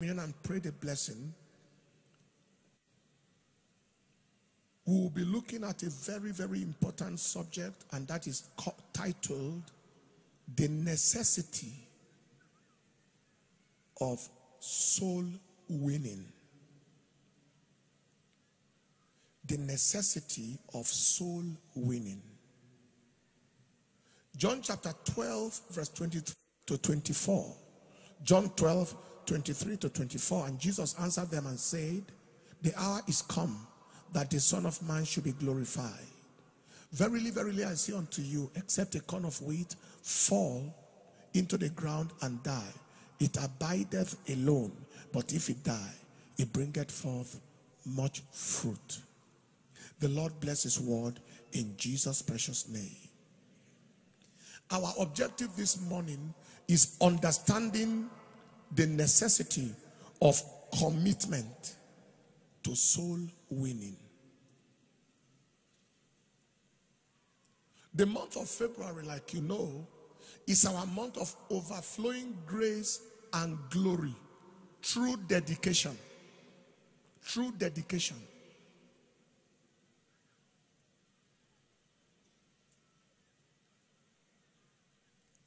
and pray the blessing, we will be looking at a very, very important subject, and that is titled The Necessity of Soul Winning. The necessity of soul winning. John chapter 12, verse 20 to 24. John 12, 23 to 24. And Jesus answered them and said, The hour is come that the Son of Man should be glorified. Verily, verily, I say unto you, except a corn of wheat fall into the ground and die, it abideth alone. But if it die, it bringeth forth much fruit. The Lord bless his word in Jesus' precious name. Our objective this morning is understanding the necessity of commitment to soul winning. The month of February, like you know, is our month of overflowing grace and glory through dedication. Through dedication.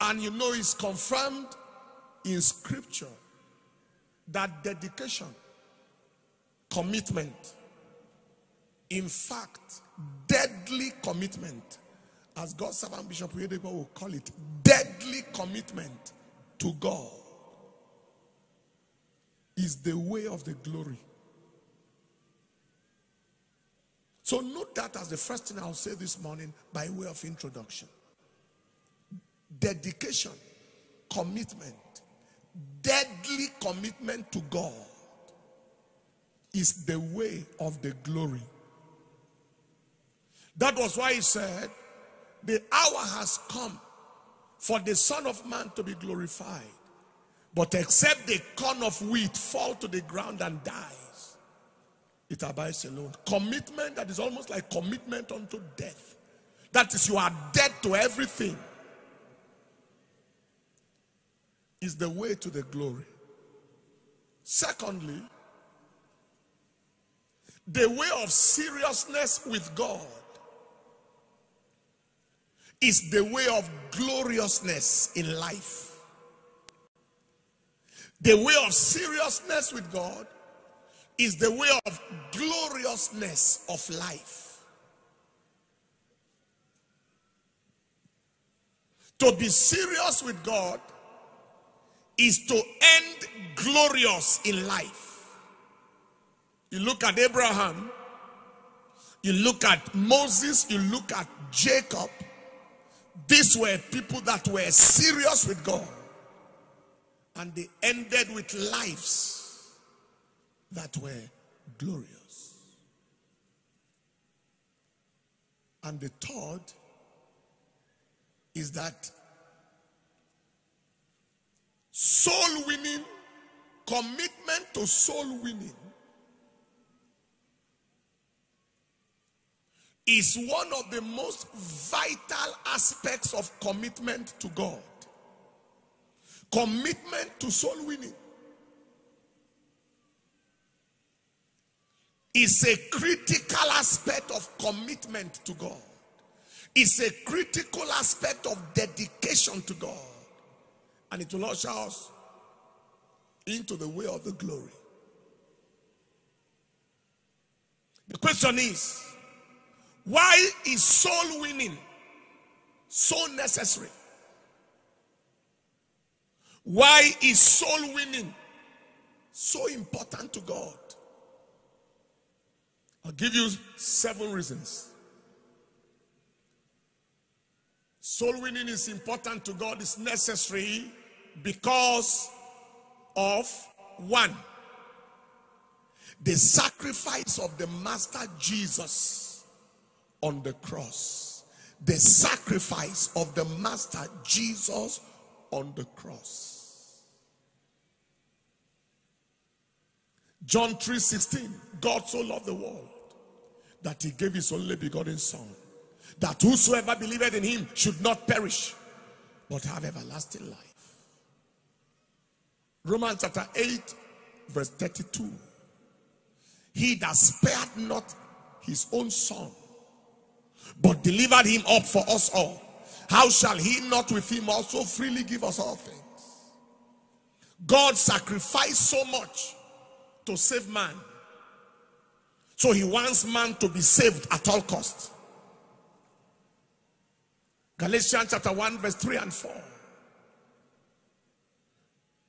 And you know, it's confirmed in scripture that dedication, commitment, in fact, deadly commitment, as God's servant Bishop Oyedepo will call it, deadly commitment to God is the way of the glory. So note that as the first thing I'll say this morning by way of introduction. Dedication, commitment, deadly commitment to God is the way of the glory. That was why he said, The hour has come for the Son of Man to be glorified. But except the corn of wheat fall to the ground and dies, it abides alone. Commitment that is almost like commitment unto death. That is, you are dead to everything is the way to the glory. Secondly, the way of seriousness with God is the way of gloriousness in life. The way of seriousness with God is the way of gloriousness of life. To be serious with God is to end glorious in life. You look at Abraham, you look at Moses, you look at Jacob. These were people that were serious with God. And they ended with lives that were glorious. And the third is that soul winning, commitment to soul winning is one of the most vital aspects of commitment to God. Commitment to soul winning is a critical aspect of commitment to God. It's a critical aspect of dedication to God and it will usher us into the way of the glory. The question is why is soul winning so necessary? Why is soul winning so important to God? I'll give you seven reasons. Soul winning is important to God, it's necessary because of one, the sacrifice of the Master Jesus on the cross. The sacrifice of the Master Jesus on the cross. John 3:16 God so loved the world that he gave his only begotten son that whosoever believeth in him should not perish but have everlasting life Romans chapter 8, verse 32. He that spared not his own son, but delivered him up for us all, how shall he not with him also freely give us all things? God sacrificed so much to save man. So he wants man to be saved at all costs. Galatians chapter 1, verse 3 and 4.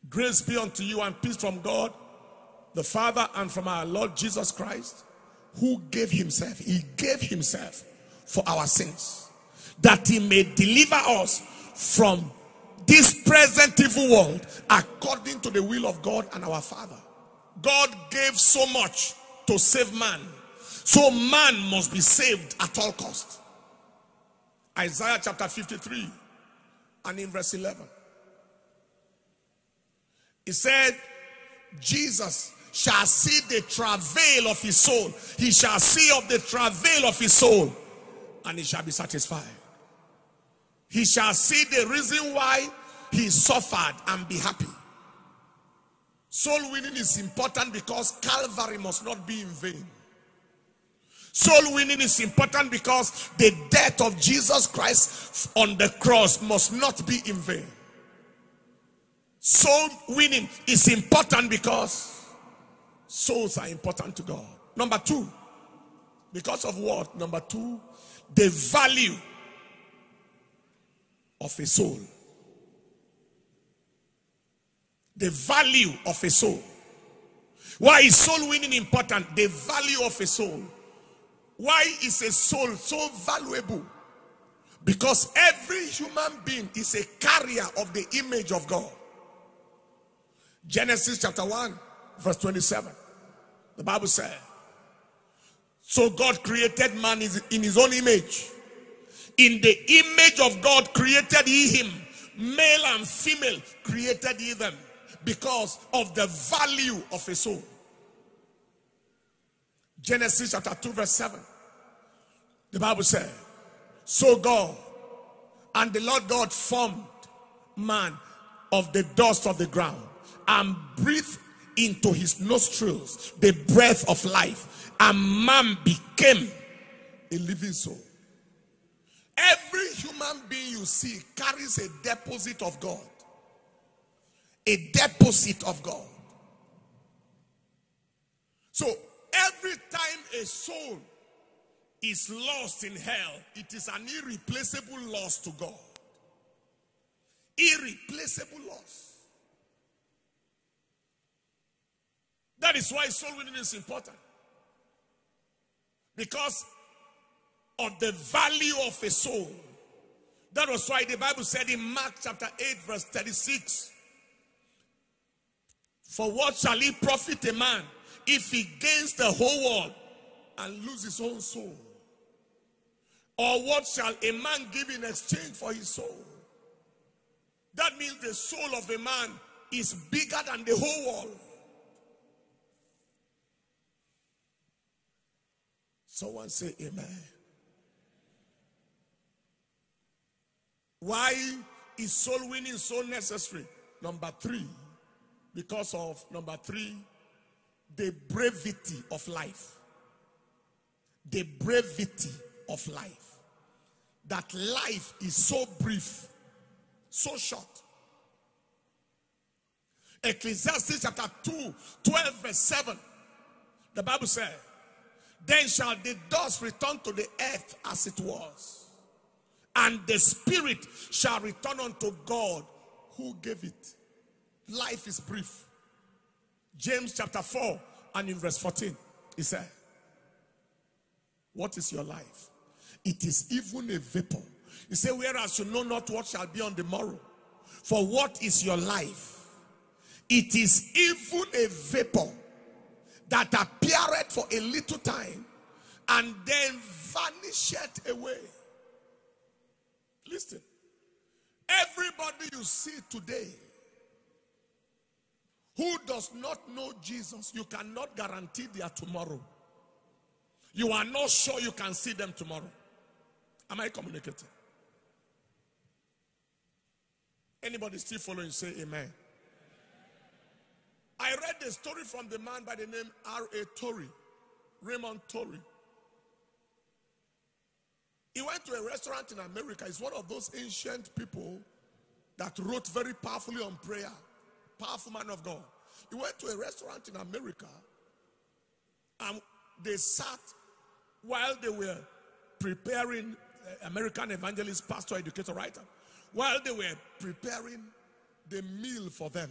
Grace be unto you and peace from God, the Father, and from our Lord Jesus Christ, who gave himself, he gave himself for our sins, that he may deliver us from this present evil world according to the will of God and our Father. God gave so much to save man. So man must be saved at all cost. Isaiah chapter 53 and in verse 11. He said, Jesus shall see the travail of his soul. He shall see of the travail of his soul and he shall be satisfied. He shall see the reason why he suffered and be happy. Soul winning is important because Calvary must not be in vain. Soul winning is important because the death of Jesus Christ on the cross must not be in vain. Soul winning is important because souls are important to God. Number two, because of what? Number two, the value of a soul. The value of a soul. Why is soul winning important? The value of a soul. Why is a soul so valuable? Because every human being is a carrier of the image of God. Genesis chapter 1, verse 27. The Bible says, So God created man in his own image. In the image of God created he him. Male and female created he them because of the value of a soul. Genesis chapter 2, verse 7. The Bible said, So God and the Lord God formed man of the dust of the ground and breathed into his nostrils the breath of life, and man became a living soul. Every human being you see carries a deposit of God. A deposit of God. So every time a soul is lost in hell, it is an irreplaceable loss to God. Irreplaceable loss. That is why soul winning is important. Because of the value of a soul. That was why the Bible said in Mark chapter 8, verse 36 For what shall he profit a man if he gains the whole world and lose his own soul? Or what shall a man give in exchange for his soul? That means the soul of a man is bigger than the whole world. Someone say amen. Why is soul winning so necessary? Number three, because of number three, the brevity of life. The brevity of life. That life is so brief, so short. Ecclesiastes chapter 2, 12, verse 7. The Bible says, Then shall the dust return to the earth as it was, and the spirit shall return unto God who gave it. Life is brief. James chapter 4 and in verse 14, he said, What is your life? It is even a vapor. He said, Whereas you know not what shall be on the morrow. For what is your life? It is even a vapor that appeareth for a little time and then vanisheth away. Listen. Everybody you see today who does not know Jesus, you cannot guarantee their tomorrow. You are not sure you can see them tomorrow. Am I communicating? Anybody still following? Say amen. I read the story from the man by the name R.A. Torrey, Raymond Torrey. He went to a restaurant in America. He's one of those ancient people that wrote very powerfully on prayer. Powerful man of God. He went to a restaurant in America and they sat while they were preparing uh, American evangelist, pastor, educator, writer, while they were preparing the meal for them.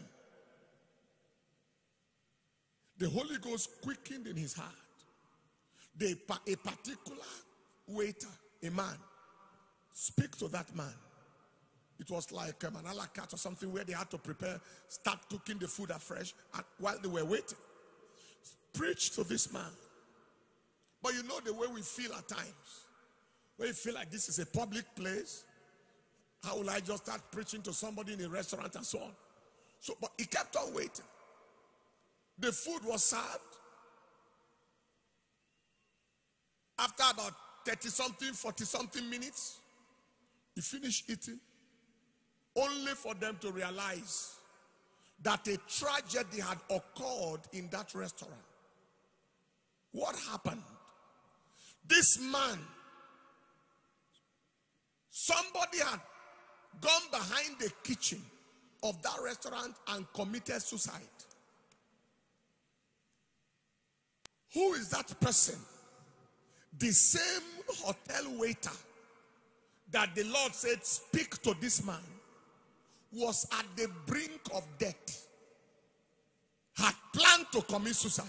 The Holy Ghost quickened in his heart. The, a particular waiter, a man, speak to that man. It was like um, an a la carte or something where they had to prepare, start cooking the food afresh and while they were waiting. Preach to this man. But you know the way we feel at times. When you feel like this is a public place, how will I just start preaching to somebody in a restaurant and so on? So, but he kept on waiting. The food was served. After about 30 something, 40 something minutes, he finished eating. Only for them to realize that a tragedy had occurred in that restaurant. What happened? This man, somebody had gone behind the kitchen of that restaurant and committed suicide. Who is that person? The same hotel waiter that the Lord said, Speak to this man, was at the brink of death, had planned to commit suicide.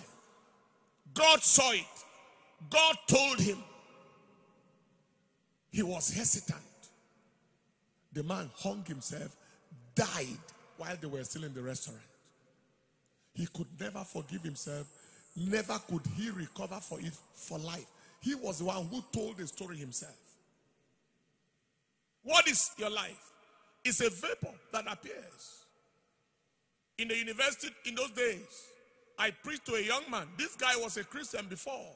God saw it, God told him. He was hesitant. The man hung himself, died while they were still in the restaurant. He could never forgive himself, never could he recover for it for life. He was the one who told the story himself. What is your life? It's a vapor that appears. In the university in those days, I preached to a young man. This guy was a Christian before.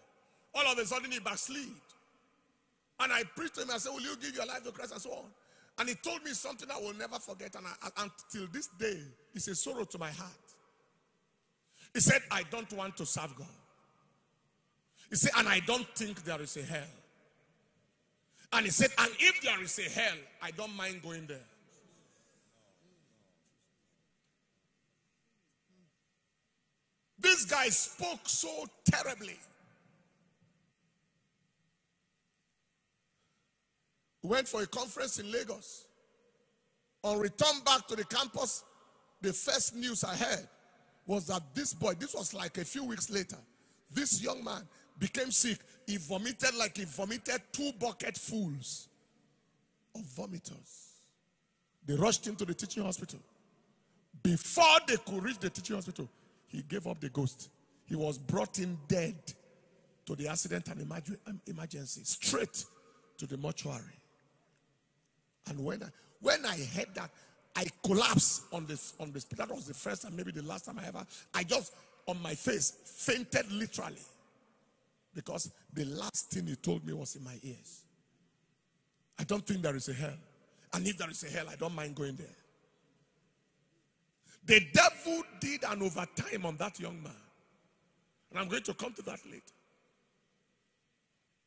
All of a sudden, he backslid. And I preached to him. I said, Will you give your life to Christ and so on? And he told me something I will never forget. And I, until this day, it's a sorrow to my heart. He said, I don't want to serve God. He said, and I don't think there is a hell. And he said, and if there is a hell, I don't mind going there. This guy spoke so terribly. Went for a conference in Lagos. On return back to the campus, the first news I heard was that this boy, this was like a few weeks later, this young man became sick. He vomited like he vomited two bucketfuls of vomiters. They rushed him to the teaching hospital. Before they could reach the teaching hospital, he gave up the ghost. He was brought in dead to the accident and um, emergency, straight to the mortuary. And when I, when I heard that, I collapsed on this on this. That was the first and maybe the last time I ever. I just on my face fainted literally because the last thing he told me was in my ears. I don't think there is a hell, and if there is a hell, I don't mind going there. The devil did an overtime on that young man. And I'm going to come to that later.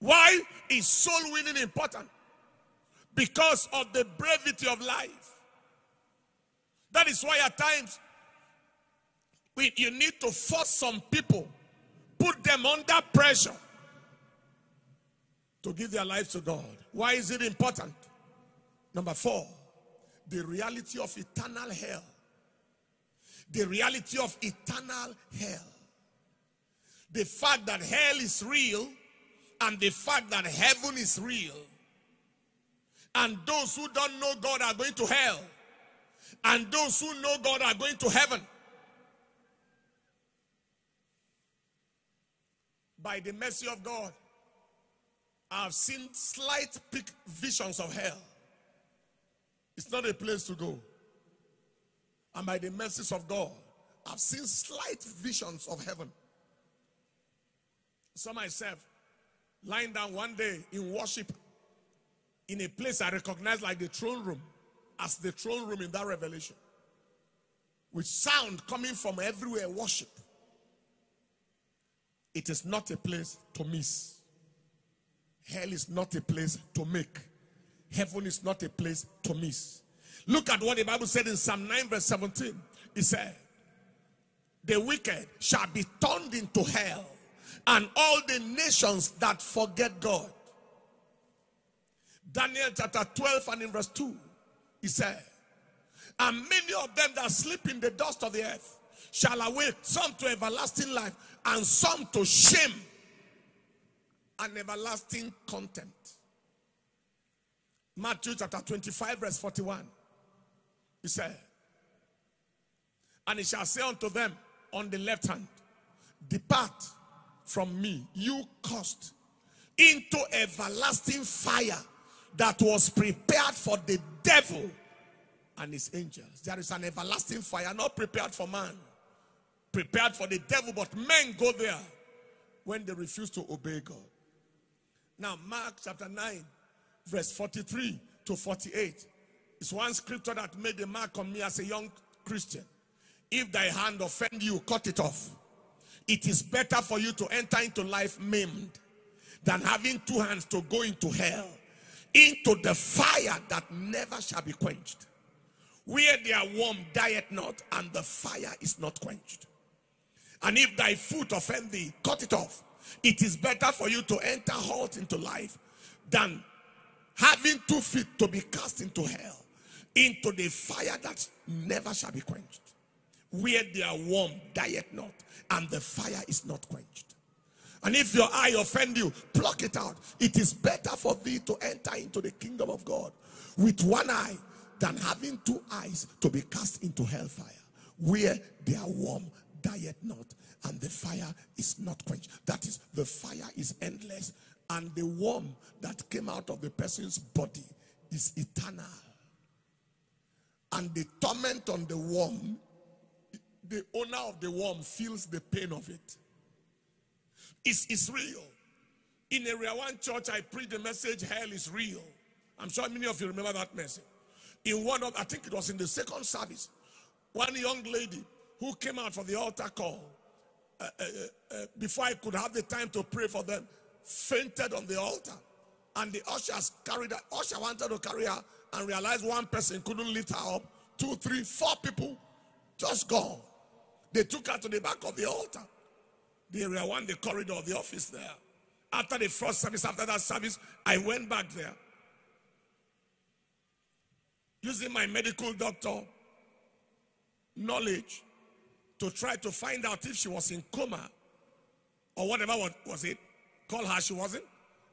Why is soul winning important? Because of the brevity of life. That is why at times we, you need to force some people, put them under pressure to give their lives to God. Why is it important? Number four, the reality of eternal hell the reality of eternal hell. The fact that hell is real and the fact that heaven is real. And those who don't know God are going to hell. And those who know God are going to heaven. By the mercy of God, I've seen slight visions of hell. It's not a place to go and by the mercies of God, I've seen slight visions of heaven. Saw myself lying down one day in worship in a place I recognize like the throne room as the throne room in that revelation. with sound coming from everywhere, worship. It is not a place to miss. Hell is not a place to make. Heaven is not a place to miss. Look at what the Bible said in Psalm 9, verse 17. It said, The wicked shall be turned into hell, and all the nations that forget God. Daniel chapter 12 and in verse 2, he said, And many of them that sleep in the dust of the earth shall awake, some to everlasting life, and some to shame and everlasting contempt. Matthew chapter 25, verse 41. He said, And he shall say unto them on the left hand, Depart from me, you cursed, into everlasting fire that was prepared for the devil and his angels. There is an everlasting fire not prepared for man, prepared for the devil, but men go there when they refuse to obey God. Now, Mark chapter 9, verse 43 to 48 is one scripture that made a mark on me as a young Christian. If thy hand offend you, cut it off. It is better for you to enter into life maimed than having two hands to go into hell, into the fire that never shall be quenched. Where they are warm, diet not, and the fire is not quenched. And if thy foot offend thee, cut it off. It is better for you to enter halt into life than having two feet to be cast into hell, into the fire that never shall be quenched. Where they are warm, diet not, and the fire is not quenched. And if your eye offend you, pluck it out. It is better for thee to enter into the kingdom of God with one eye than having two eyes to be cast into hellfire, where their worm warm, diet not, and the fire is not quenched. That is, the fire is endless, and the worm that came out of the person's body is eternal. And the torment on the worm, the owner of the worm feels the pain of it. It's, it's real. In Area One Church, I preached the message, Hell is real. I'm sure many of you remember that message. In one of, I think it was in the second service, one young lady who came out for the altar call uh, uh, uh, before I could have the time to pray for them, fainted on the altar. And the ushers carried her. Usher wanted to carry her and realized one person couldn't lift her up. Two, three, four people just gone. They took her to the back of the altar. The area one, the corridor of the office there. After the first service, after that service, I went back there. Using my medical doctor knowledge, to try to find out if she was in coma or whatever was, was it. Call her, she wasn't.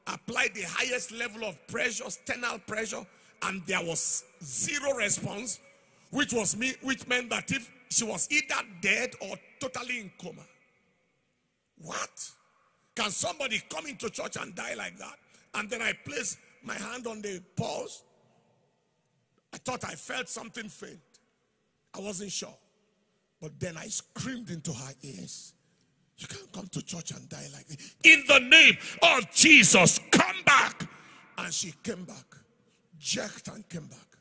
Applied the highest level of pressure, sternal pressure, and there was zero response, which was me, which meant that if she was either dead or totally in coma. What? Can somebody come into church and die like that? And then I place my hand on the pulse. I thought I felt something faint. I wasn't sure. But then I screamed into her ears. You can't come to church and die like this. In the name of Jesus, come back. And she came back, jerked and came back.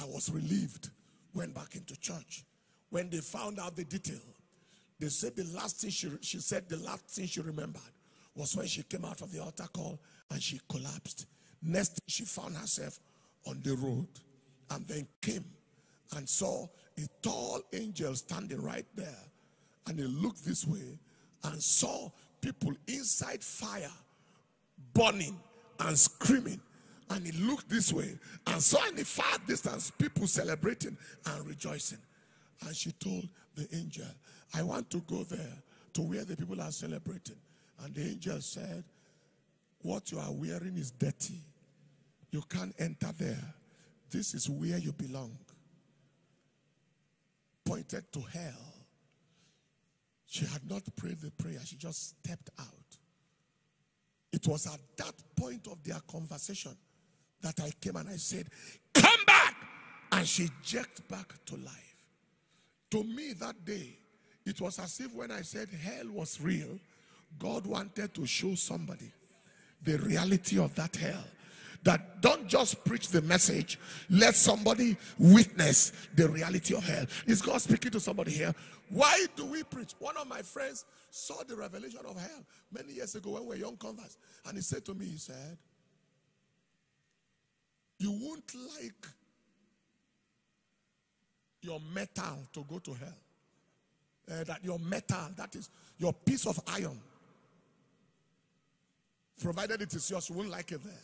I was relieved, went back into church. When they found out the detail, they said the last thing she, she said, the last thing she remembered was when she came out of the altar call and she collapsed. Next, she found herself on the road and then came and saw a tall angel standing right there. And he looked this way and saw people inside fire burning and screaming. And he looked this way and saw in the far distance people celebrating and rejoicing. And she told the angel, I want to go there to where the people are celebrating. And the angel said, What you are wearing is dirty. You can't enter there. This is where you belong pointed to hell. She had not prayed the prayer, she just stepped out. It was at that point of their conversation that I came and I said, Come back! And she jerked back to life. To me, that day, it was as if when I said hell was real, God wanted to show somebody the reality of that hell. that don't just preach the message, let somebody witness the reality of hell. Is God speaking to somebody here? Why do we preach? One of my friends saw the revelation of hell many years ago when we were young converts. And he said to me, he said, You won't like your metal to go to hell. Uh, that your metal, that is your piece of iron, provided it is yours, you won't like it there.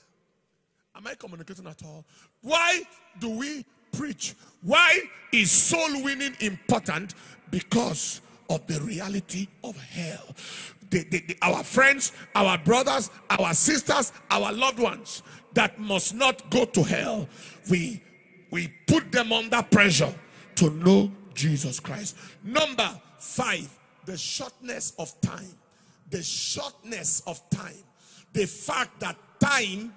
Am I communicating at all? Why do we preach? Why is soul winning important? Because of the reality of hell. The, the, the, our friends, our brothers, our sisters, our loved ones that must not go to hell, we, we put them under pressure to know Jesus Christ. Number five, the shortness of time. The shortness of time. The fact that time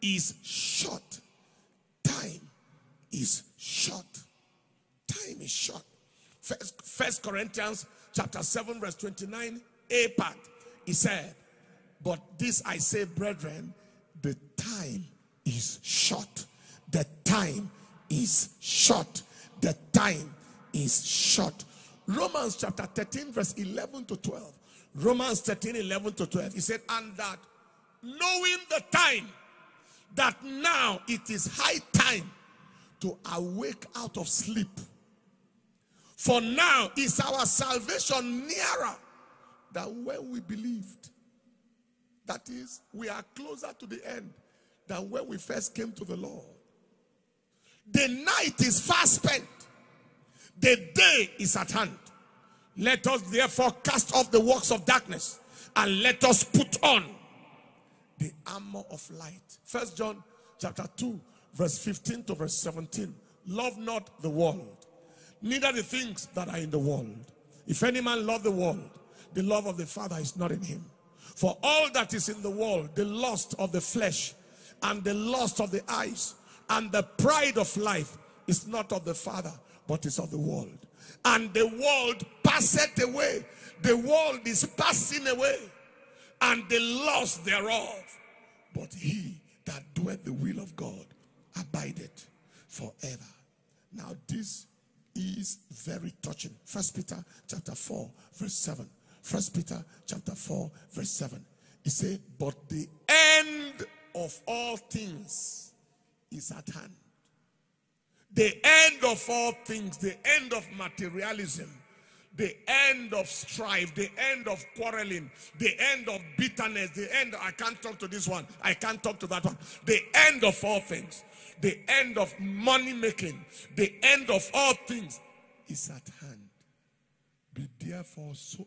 is short. Time is short. Time is short. First, First Corinthians chapter 7, verse 29, A part. He said, But this I say, brethren, the time is short. The time is short. The time is short. Romans chapter 13, verse 11 to 12. Romans 13, 11 to 12. He said, And that knowing the time, that now it is high time to awake out of sleep. For now is our salvation nearer than when we believed. That is, we are closer to the end than when we first came to the Lord. The night is fast spent, the day is at hand. Let us therefore cast off the works of darkness and let us put on the armor of light. First John chapter 2, verse 15 to verse 17. Love not the world, neither the things that are in the world. If any man love the world, the love of the Father is not in him. For all that is in the world, the lust of the flesh and the lust of the eyes and the pride of life is not of the Father, but is of the world. And the world passeth away. The world is passing away and the lust thereof. But he that doeth the will of God abideth forever. Now this is very touching. First Peter chapter 4 verse 7. First Peter chapter 4 verse 7. He said, but the end of all things is at hand. The end of all things, the end of materialism, the end of strife, the end of quarreling, the end of bitterness, the end, I can't talk to this one, I can't talk to that one. The end of all things, the end of money making, the end of all things is at hand. Be therefore so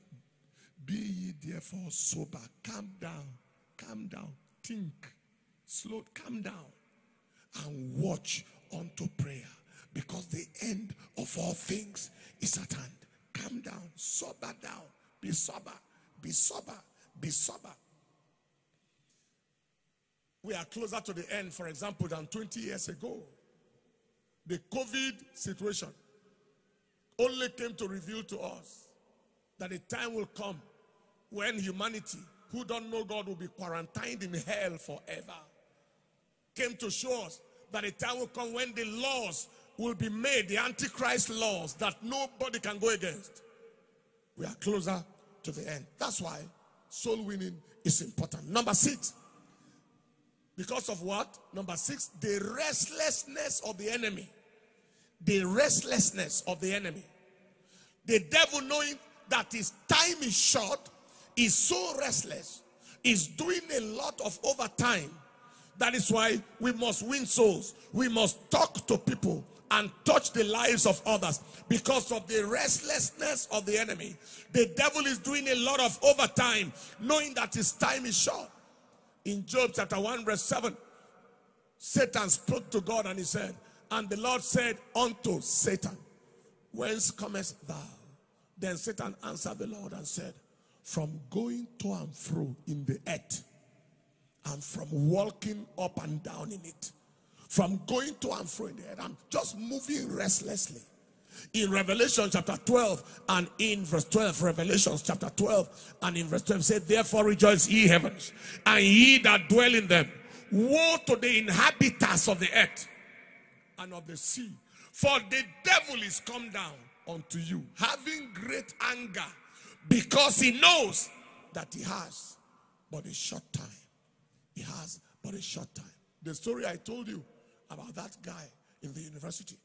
be ye therefore sober. Calm down. Calm down. Think. Slow. Calm down. And watch unto prayer. The end of all things is at hand. Calm down, sober down, be sober, be sober, be sober. We are closer to the end, for example, than 20 years ago. The COVID situation only came to reveal to us that a time will come when humanity who don't know God will be quarantined in hell forever. Came to show us that a time will come when the laws will be made the Antichrist laws that nobody can go against. We are closer to the end. That's why soul winning is important. Number six, because of what? Number six, the restlessness of the enemy. The restlessness of the enemy. The devil knowing that his time is short is so restless, is doing a lot of overtime. That is why we must win souls. We must talk to people and touch the lives of others because of the restlessness of the enemy. The devil is doing a lot of overtime, knowing that his time is short. In Job chapter 1, verse 7, Satan spoke to God and he said, And the Lord said unto Satan, Whence comest thou? Then Satan answered the Lord and said, From going to and fro in the earth, and from walking up and down in it from going to and fro in the. I'm just moving restlessly. In Revelation chapter 12 and in verse 12, Revelations chapter 12 and in verse 12 said, Therefore rejoice ye heavens, and ye that dwell in them. Woe to the inhabitants of the earth and of the sea, for the devil is come down unto you, having great anger, because he knows that he has but a short time. He has but a short time. The story I told you about that guy in the university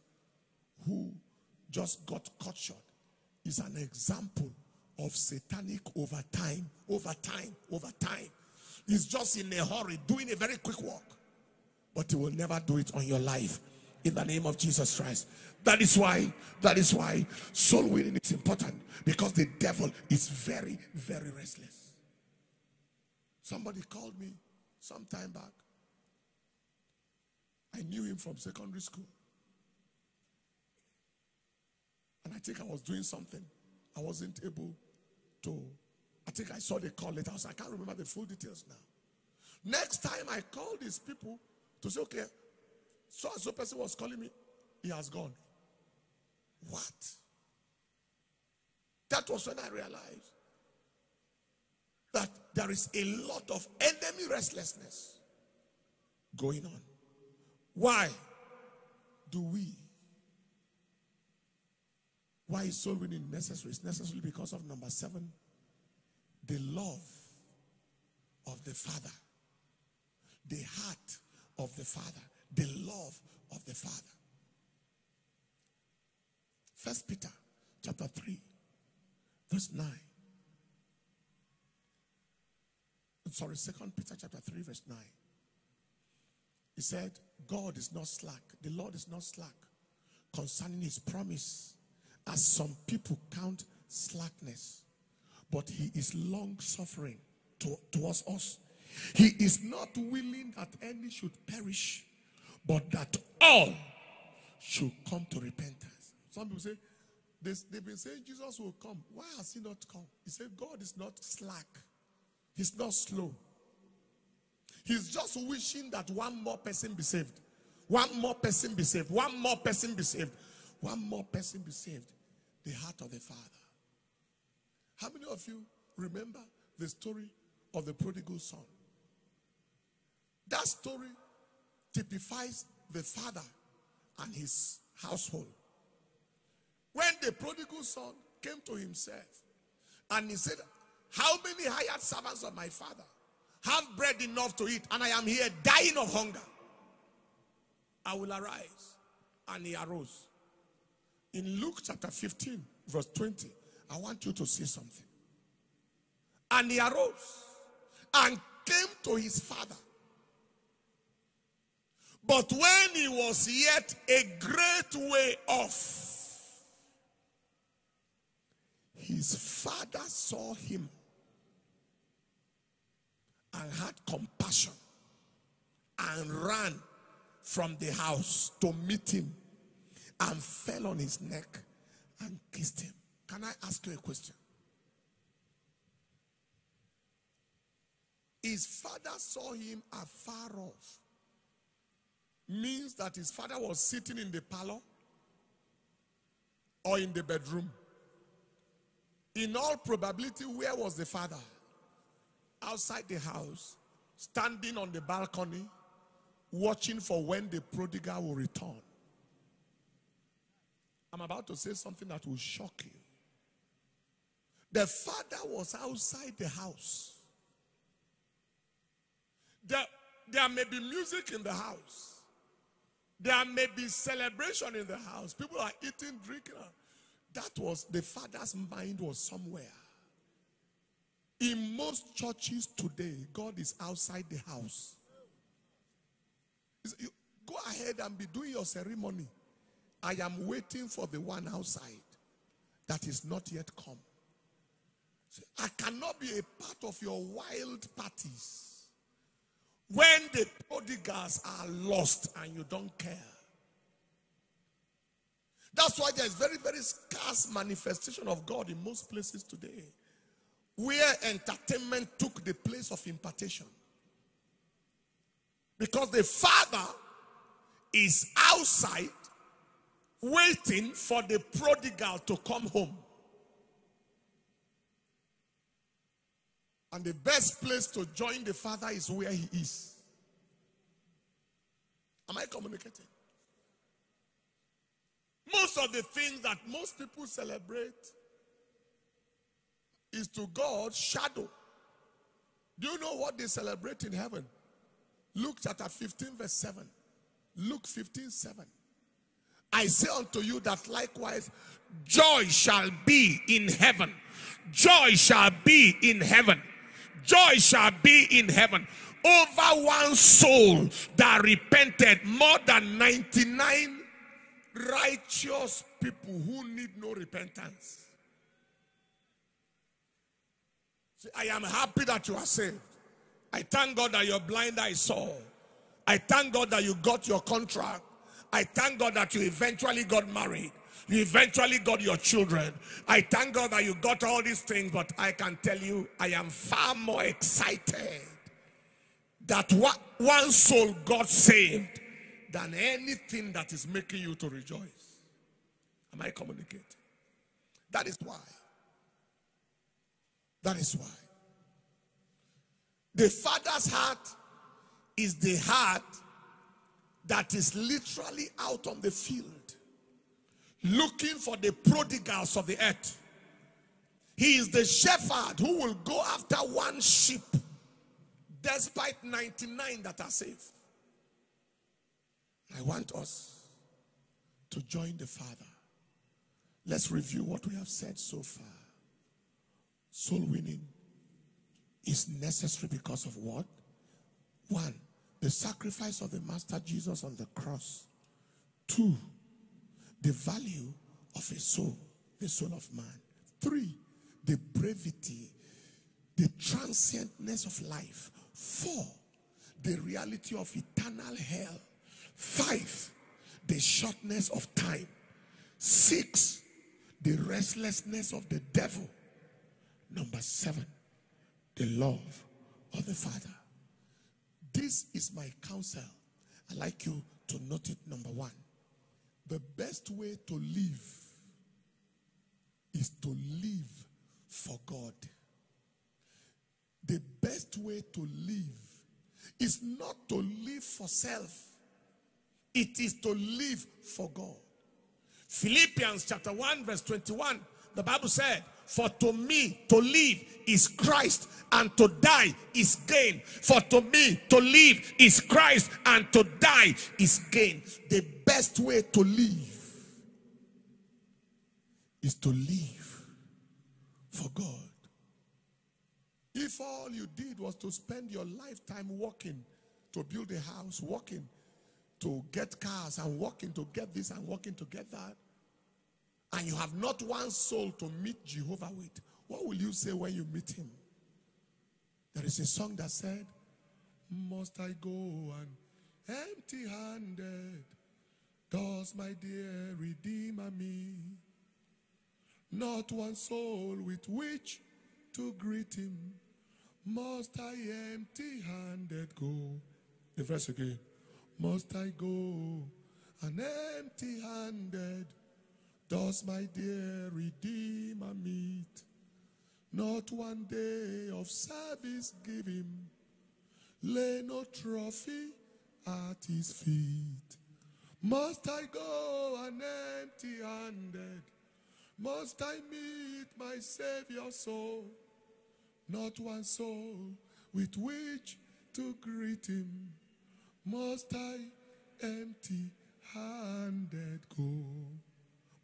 who just got cut short is an example of satanic overtime, overtime, overtime. He's just in a hurry, doing a very quick work, but he will never do it on your life in the name of Jesus Christ. That is why, that is why soul winning is important because the devil is very, very restless. Somebody called me some time back. I knew him from secondary school. And I think I was doing something. I wasn't able to. I think I saw the call later. I, I can't remember the full details now. Next time I called these people to say, okay, so as so person was calling me, he has gone. What? That was when I realized that there is a lot of enemy restlessness going on. Why do we? Why is soul winning necessary? It's necessary because of number seven, the love of the Father, the heart of the Father, the love of the Father. First Peter chapter 3, verse 9. Sorry, Second Peter chapter 3, verse 9. He said, God is not slack. The Lord is not slack concerning his promise, as some people count slackness. But he is long suffering to, towards us. He is not willing that any should perish, but that all should come to repentance. Some people say, they, they've been saying Jesus will come. Why has he not come? He said, God is not slack, he's not slow. He's just wishing that one more person be saved. One more person be saved. One more person be saved. One more person be saved. The heart of the Father. How many of you remember the story of the prodigal son? That story typifies the father and his household. When the prodigal son came to himself and he said, How many hired servants of my father have bread enough to eat, and I am here dying of hunger? I will arise. And he arose. In Luke chapter 15, verse 20, I want you to see something. And he arose and came to his father. But when he was yet a great way off, his father saw him and had compassion and ran from the house to meet him and fell on his neck and kissed him. Can I ask you a question? His father saw him afar off. Means that his father was sitting in the parlor or in the bedroom. In all probability, where was the father? Outside the house, standing on the balcony, watching for when the prodigal will return. I'm about to say something that will shock you. The father was outside the house. There, there may be music in the house. There may be celebration in the house. People are eating, drinking. That was the father's mind was somewhere. In most churches today, God is outside the house. Go ahead and be doing your ceremony. I am waiting for the one outside that is not yet come. I cannot be a part of your wild parties when the prodigals are lost and you don't care. That's why there's very, very scarce manifestation of God in most places today, where entertainment took the place of impartation. Because the father is outside waiting for the prodigal to come home. And the best place to join the father is where he is. Am I communicating? Most of the things that most people celebrate is to God's shadow. Do you know what they celebrate in heaven? Luke chapter 15, verse 7. Luke 15, 7. I say unto you that likewise joy shall be in heaven. Joy shall be in heaven. Joy shall be in heaven over one soul that repented more than 99 righteous people who need no repentance. See, I am happy that you are saved. I thank God that your blind eye saw. I thank God that you got your contract. I thank God that you eventually got married. You eventually got your children. I thank God that you got all these things, but I can tell you, I am far more excited that one soul got saved than anything that is making you to rejoice. Am I communicating? That is why. That is why. The father's heart is the heart that is literally out on the field looking for the prodigals of the earth. He is the shepherd who will go after one sheep despite 99 that are safe. I want us to join the Father. Let's review what we have said so far. Soul winning is necessary because of what? One, the sacrifice of the Master Jesus on the cross. Two, the value of a soul, the soul of man. Three, the brevity, the transientness of life. Four, the reality of eternal hell. Five, the shortness of time. Six, the restlessness of the devil. Number seven, the love of the Father. This is my counsel. I'd like you to note it number one. The best way to live is to live for God. The best way to live is not to live for self, it is to live for God. Philippians chapter 1, verse 21, the Bible said, For to me to live is Christ, and to die is gain. For to me to live is Christ, and to die is gain. The best way to live is to live for God. If all you did was to spend your lifetime working to build a house, working to get cars and working to get this and working to get that, and you have not one soul to meet Jehovah with, what will you say when you meet him? There is a song that said, Must I go and empty handed? Does my dear Redeemer me? Not one soul with which to greet him. Must I empty handed go? The verse again. Must I go and empty handed? Does my dear Redeemer meet? Not one day of service give him. Lay no trophy at his feet. Must I go and empty handed? Must I meet my Savior soul? Not one soul with which to greet him. Must I empty handed go?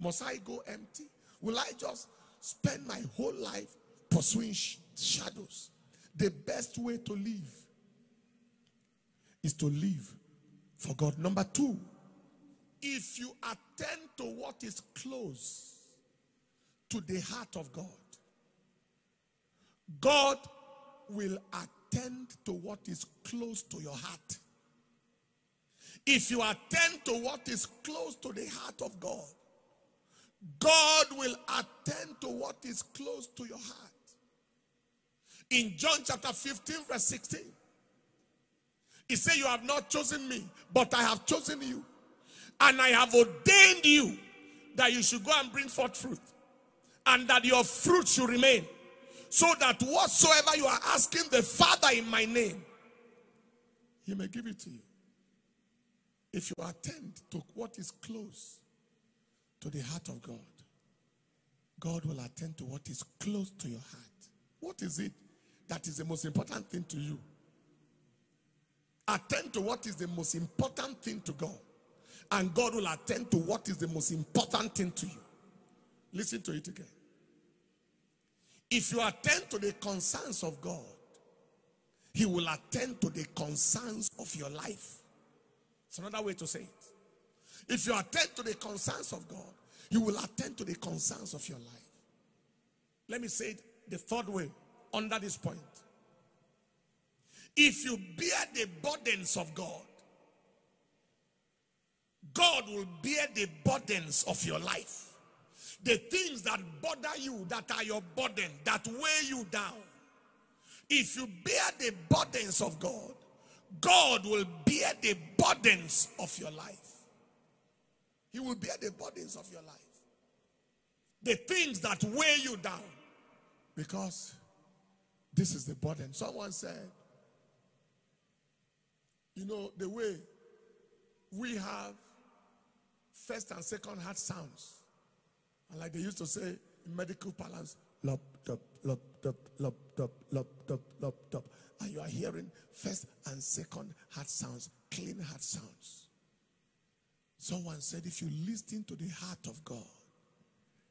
Must I go empty? Will I just spend my whole life pursuing sh- shadows? The best way to live is to live for God. Number two, if you attend to what is close to the heart of God, God will attend to what is close to your heart. If you attend to what is close to the heart of God, God will attend to what is close to your heart. In John chapter 15, verse 16, he said, You have not chosen me, but I have chosen you. And I have ordained you that you should go and bring forth fruit, and that your fruit should remain. So that whatsoever you are asking the Father in my name, He may give it to you. If you attend to what is close to the heart of God, God will attend to what is close to your heart. What is it that is the most important thing to you? Attend to what is the most important thing to God, and God will attend to what is the most important thing to you. Listen to it again. If you attend to the concerns of God, He will attend to the concerns of your life. It's another way to say it. If you attend to the concerns of God, you will attend to the concerns of your life. Let me say it the third way under this point. If you bear the burdens of God, God will bear the burdens of your life. The things that bother you, that are your burden, that weigh you down. If you bear the burdens of God, God will bear the burdens of your life. He will bear the burdens of your life. The things that weigh you down. Because this is the burden. Someone said, you know, the way we have first and second heart sounds. And like they used to say in medical parlance, lop, dop, lop, dop, lop, dop, lop, dop, lop, dop. And you are hearing first and second heart sounds, clean heart sounds. Someone said, if you listen to the heart of God,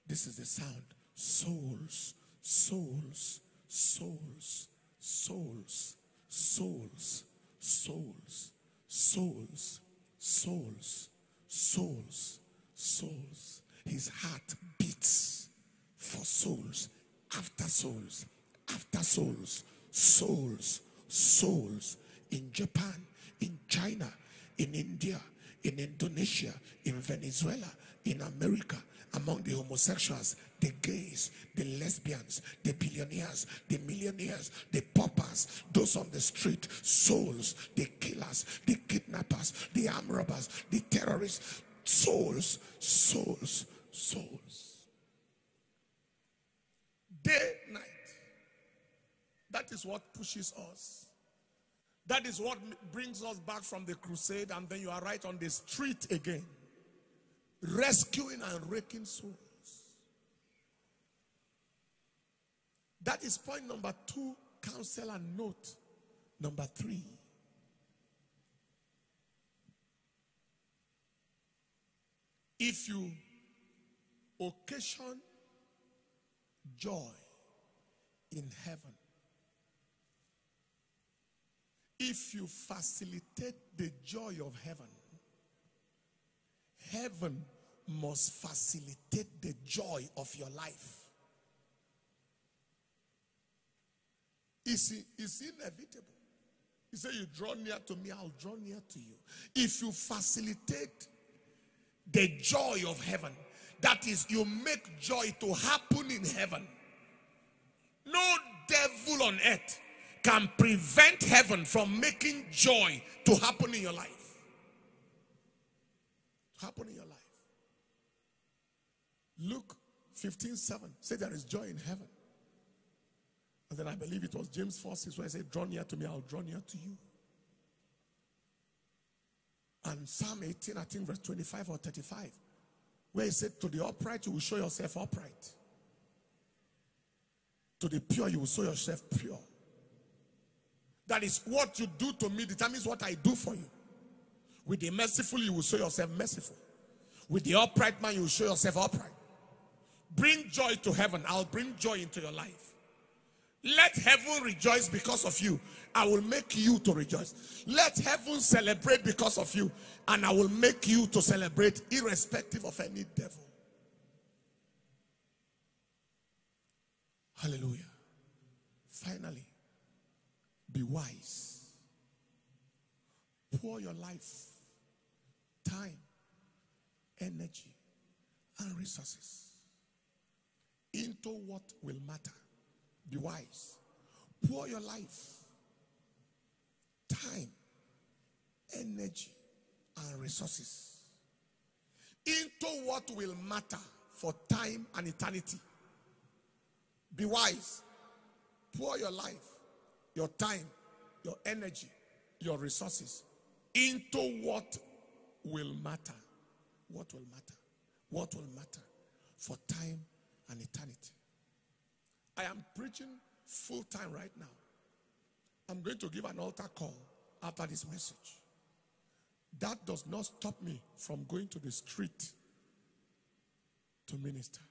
this is the sound. Souls, souls, souls, souls, souls, souls, souls, souls, souls, souls. His heart beats for souls, after souls, after souls, souls, souls in Japan, in China, in India, in Indonesia, in Venezuela, in America, among the homosexuals, the gays, the lesbians, the billionaires, the millionaires, the paupers, those on the street, souls, the killers, the kidnappers, the arm robbers, the terrorists, souls, souls, souls. Day, night. That is what pushes us. That is what brings us back from the crusade, and then you are right on the street again, rescuing and raking souls. That is point number two, counsel and note. Number three. If you occasion joy in heaven, if you facilitate the joy of heaven, heaven must facilitate the joy of your life. It's, it's inevitable. He said, You draw near to me, I'll draw near to you. If you facilitate the joy of heaven, that is, you make joy to happen in heaven. No devil on earth can prevent heaven from making joy to happen in your life. To happen in your life. Luke 15 7 say there is joy in heaven. And then I believe it was James 4 6 where I said, Draw near to me, I'll draw near to you. And Psalm 18, I think verse 25 or 35, where he said, To the upright, you will show yourself upright. To the pure, you will show yourself pure. That is what you do to me determines what I do for you. With the merciful, you will show yourself merciful. With the upright man, you will show yourself upright. Bring joy to heaven. I'll bring joy into your life. Let heaven rejoice because of you. I will make you to rejoice. Let heaven celebrate because of you. And I will make you to celebrate irrespective of any devil. Hallelujah. Finally, be wise. Pour your life, time, energy, and resources into what will matter. Be wise. Pour your life, time, energy, and resources into what will matter for time and eternity. Be wise. Pour your life, your time, your energy, your resources into what will matter? What will matter? What will matter for time and eternity? I am preaching full time right now. I'm going to give an altar call after this message. That does not stop me from going to the street to minister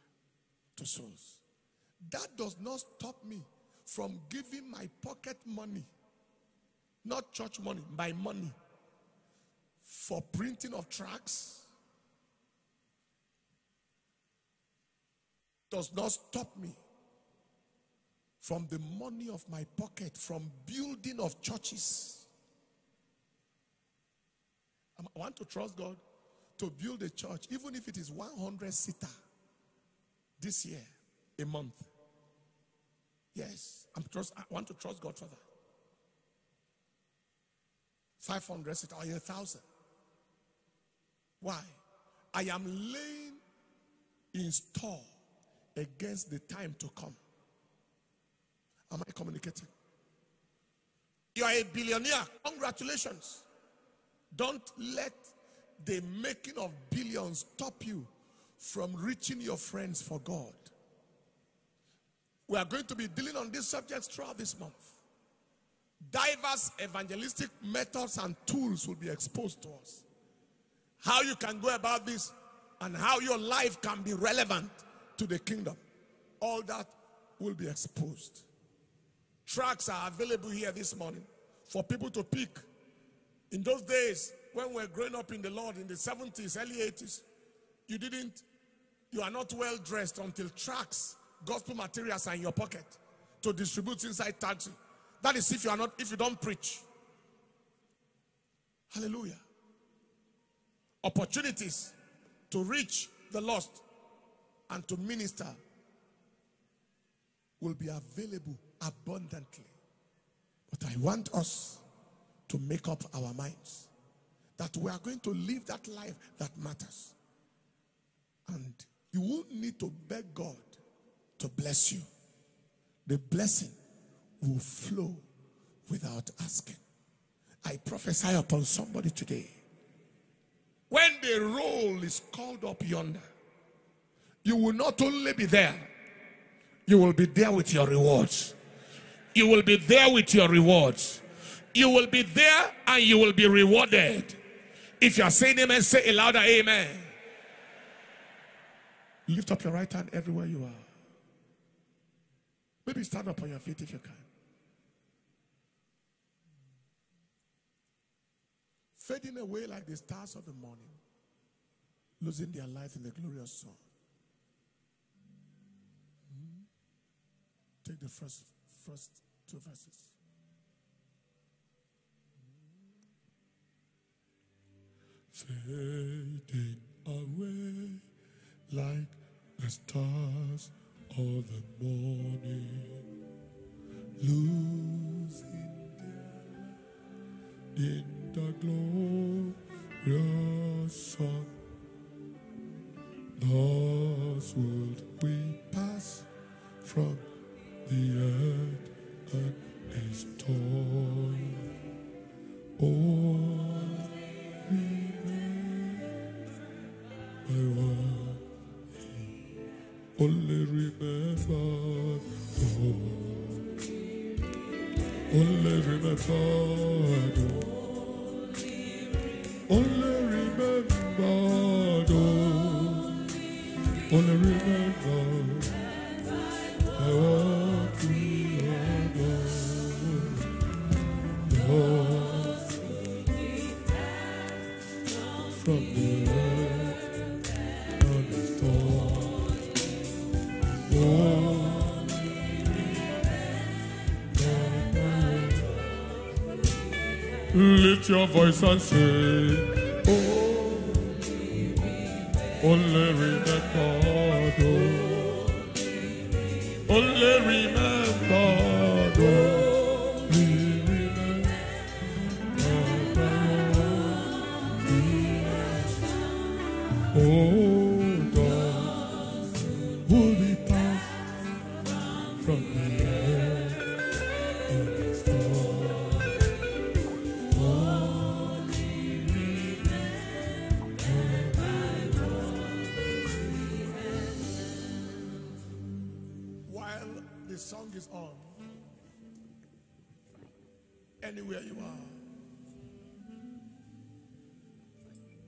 to souls. That does not stop me from giving my pocket money, not church money, my money, for printing of tracts. Does not stop me from the money of my pocket, from building of churches. I want to trust God to build a church, even if it is 100 seater this year, a month. Yes, I'm trust, I want to trust God for that. 500 seater or a thousand. Why? I am laying in store against the time to come. Am I communicating? You are a billionaire. Congratulations. Don't let the making of billions stop you from reaching your friends for God. We are going to be dealing on these subjects throughout this month. Diverse evangelistic methods and tools will be exposed to us. How you can go about this and how your life can be relevant to the kingdom. All that will be exposed. Tracks are available here this morning for people to pick. In those days, when we were growing up in the Lord in the 70s, early 80s, you didn't, you are not well dressed until tracks, gospel materials are in your pocket to distribute inside taxi. That is if you are not, if you don't preach. Hallelujah. Opportunities to reach the lost and to minister will be available abundantly. But I want us to make up our minds that we are going to live that life that matters. And you won't need to beg God to bless you. The blessing will flow without asking. I prophesy upon somebody today. When the roll is called up yonder, you will not only be there, you will be there with your rewards. You will be there with your rewards. You will be there and you will be rewarded. If you are saying amen, say a louder amen. Lift up your right hand everywhere you are. Maybe stand up on your feet if you can. Fading away like the stars of the morning, losing their light in the glorious sun. Take the first, first two verses. Fading away like the stars of the morning, losing their in the glorious sun. Thus would we pass from the earth and its toil. Only oh, only your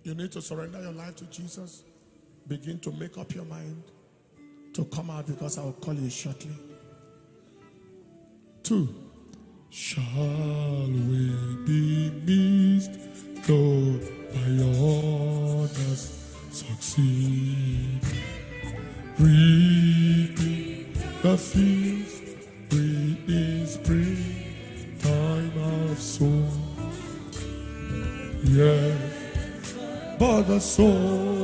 You need to surrender your life to Jesus. Begin to make up your mind to come out because I will call you shortly. Two. Shall we be missed though by others succeed? Reaping the field. lançou.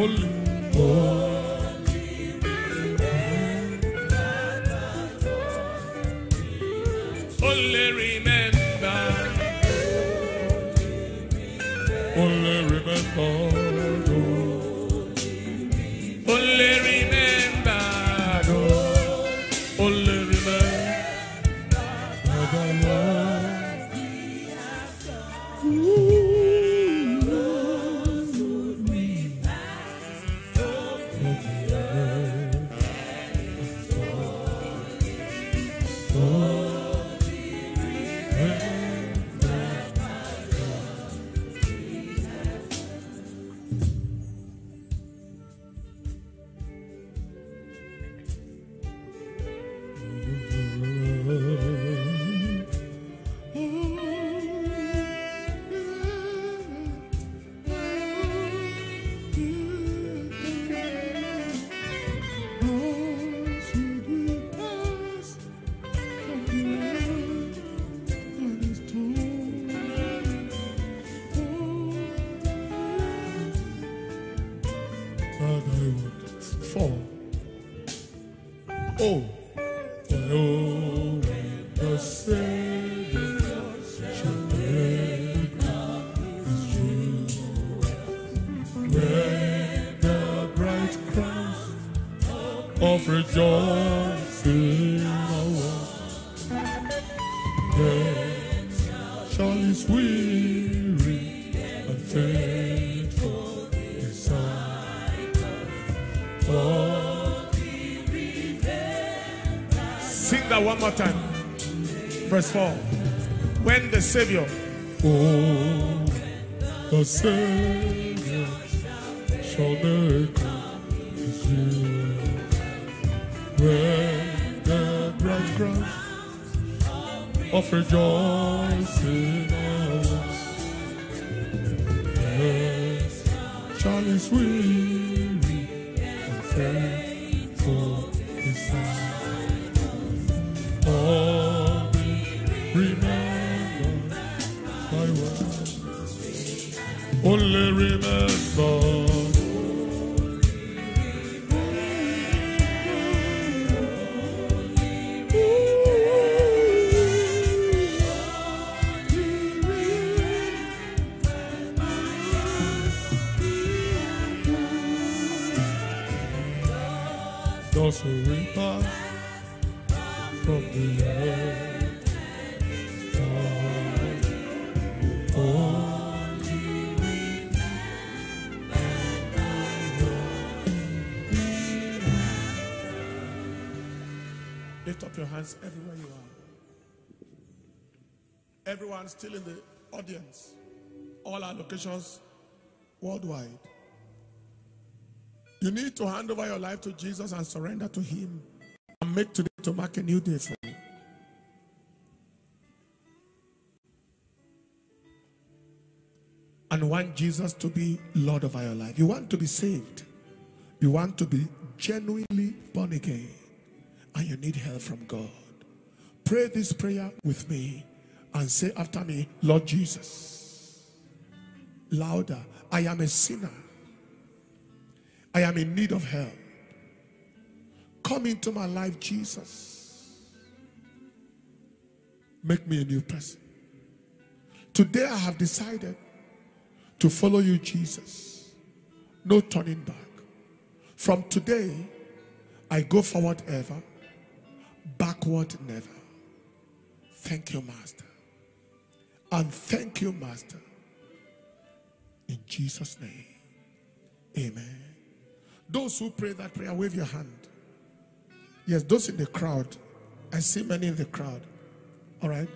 holy. holy. Sing that one more time. Verse 4. When the Savior. Oh, the Savior shall make you. When the bright of rejoicing hours. Yes, shall be and Everyone still in the audience. All our locations worldwide. You need to hand over your life to Jesus and surrender to Him and make today to mark a new day for you. And want Jesus to be Lord of your life. You want to be saved. You want to be genuinely born again. And you need help from God. Pray this prayer with me and say after me, Lord Jesus. Louder. I am a sinner. I am in need of help. Come into my life, Jesus. Make me a new person. Today I have decided to follow you, Jesus. No turning back. From today, I go forward ever, backward never. Thank you, Master. And thank you, Master. In Jesus' name, amen. Those who pray that prayer, wave your hand. Yes, those in the crowd. I see many in the crowd. All right.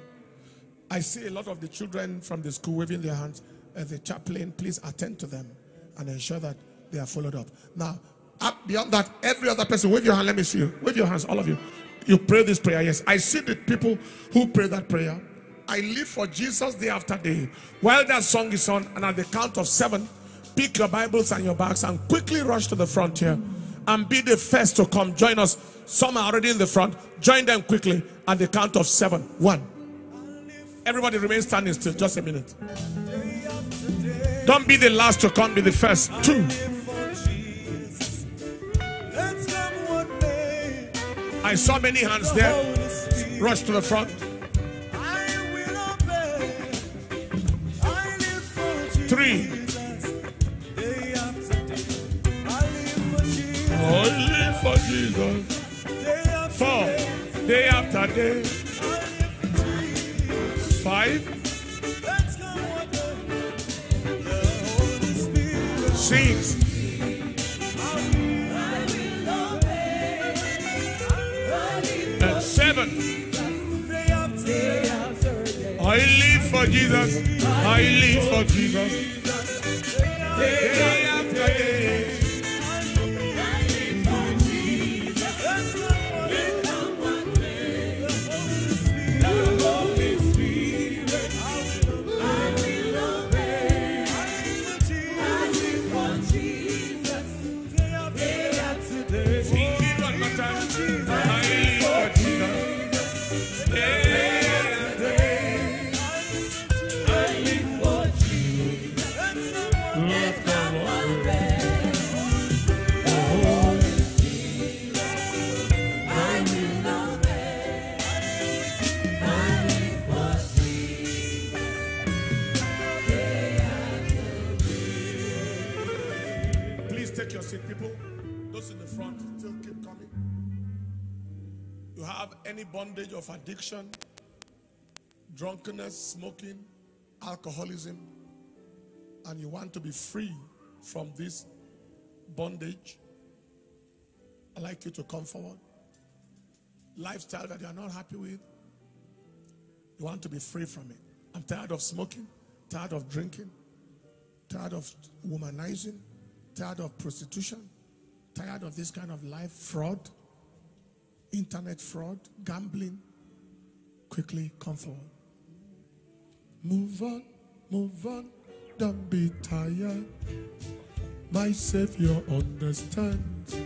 I see a lot of the children from the school waving their hands. As the chaplain, please attend to them and ensure that they are followed up. Now, up beyond that, every other person, wave your hand. Let me see you. Wave your hands, all of you. You pray this prayer. Yes, I see the people who pray that prayer. I live for Jesus day after day. While that song is on, and at the count of seven, pick your Bibles and your bags and quickly rush to the front here and be the first to come. Join us. Some are already in the front. Join them quickly at the count of seven. One. Everybody remain standing still. Just a minute. Don't be the last to come, be the first. Two. I saw many hands there. Rush to the front. Three. I live for Jesus. Four. Day after day. Five. Six. And seven. I live for Jesus. I live for Jesus. Have any bondage of addiction, drunkenness, smoking, alcoholism, and you want to be free from this bondage, I'd like you to come forward. Lifestyle that you are not happy with, you want to be free from it. I'm tired of smoking, tired of drinking, tired of womanizing, tired of prostitution, tired of this kind of life, fraud, internet fraud, gambling. Quickly come forward. Move on, move on, don't be tired. My Savior understands.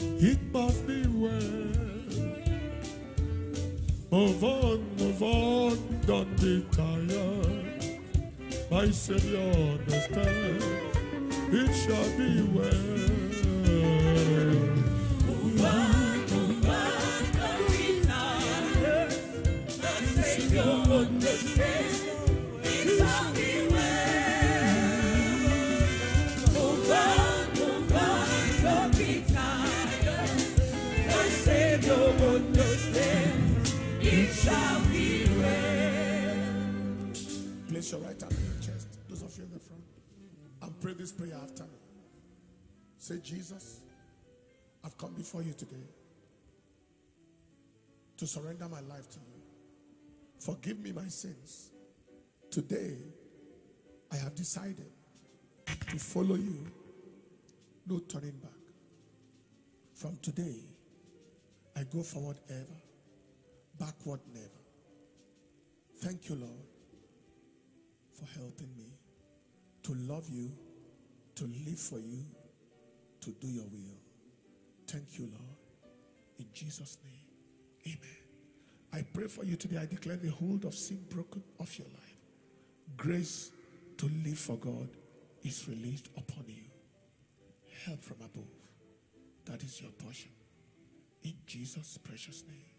It must be well. Move on, move on, don't be tired. My Savior understands. It shall be well. Pray this prayer after me. Say, Jesus, I've come before you today to surrender my life to you. Forgive me my sins. Today, I have decided to follow you. No turning back. From today, I go forward ever, backward never. Thank you, Lord, for helping me to love you, to live for you, to do your will. Thank you, Lord. In Jesus' name, amen. I pray for you today. I declare the hold of sin broken off your life. Grace to live for God is released upon you. Help from above. That is your portion. In Jesus' precious name.